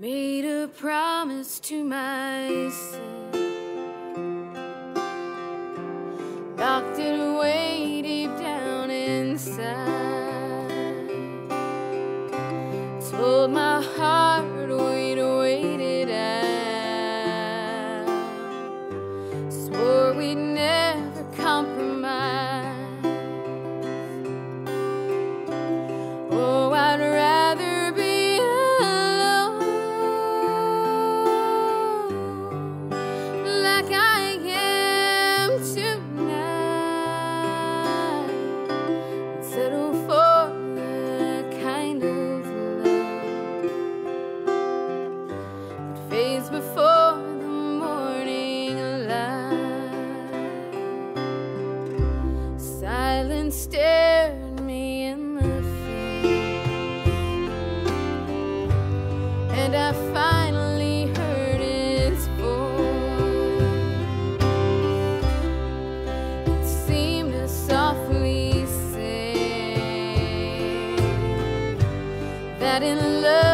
made a promise to myself, that in love